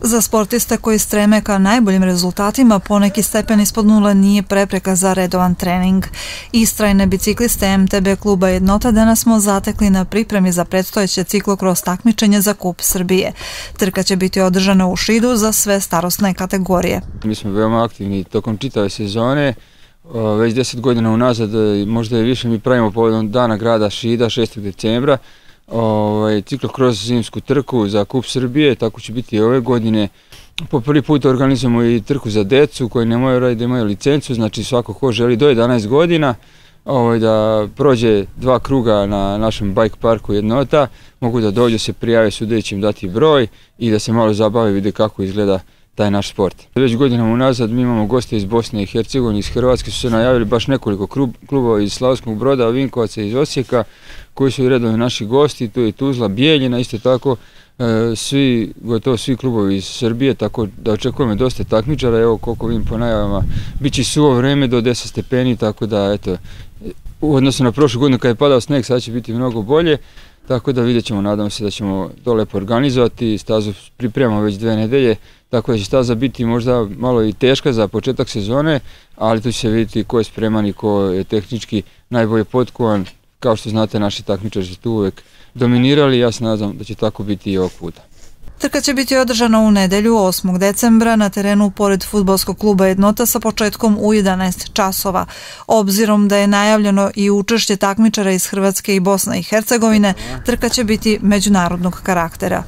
Za sportiste koji streme ka najboljim rezultatima, poneki stepen ispod nula nije prepreka za redovan trening. Istrajne bicikliste MTB kluba jednota danas smo zatekli na pripremi za predstojeće ciklokros takmičenje za kup Srbije. Trka će biti održana u Šidu za sve starostne kategorije. Mi smo veoma aktivni tokom čitave sezone, već deset godina unazad, e, možda i više mi pravimo povodom dana grada Šida 6. decembra, ovaj, ciklokros zimsku trku za Kup Srbije, tako će biti i ove godine. Po prvi put organizujemo i trku za decu koji ne moraju raditi da imaju licencu, znači svako ko želi do 11 godina ovaj, da prođe dva kruga na našem bike parku jednota, mogu da dođu se prijave sudeći im dati broj i da se malo zabave vide kako izgleda taj naš sport. Već godinama unazad mi imamo goste iz Bosne i Hercegovine, iz Hrvatske su se najavili baš nekoliko klubova iz Slavskog broda, Vinkovaca iz Osijeka, koji su redovi redovni naši gosti, tu je Tuzla, Bijeljina, isto tako, e, svi, gotovo svi klubovi iz Srbije, tako da očekujemo dosta takmičara, evo koliko vidim po najavama, bit će suvo vreme do 10 stepeni, tako da, eto, u odnosu na prošlu godinu kad je padao sneg, sad će biti mnogo bolje, tako da vidjet ćemo, nadamo se da ćemo to lepo organizovati, stazu pripremamo već dve nedelje, tako da će staza biti možda malo i teška za početak sezone, ali tu će se vidjeti ko je spreman i ko je tehnički najbolje potkovan, kao što znate naši takmičari su tu uvek dominirali, ja se nadam da će tako biti i ovog puta. Trka će biti održana u nedelju 8. decembra na terenu pored futbolskog kluba Jednota sa početkom u 11 časova. Obzirom da je najavljeno i učešće takmičara iz Hrvatske i Bosne i Hercegovine, trka će biti međunarodnog karaktera.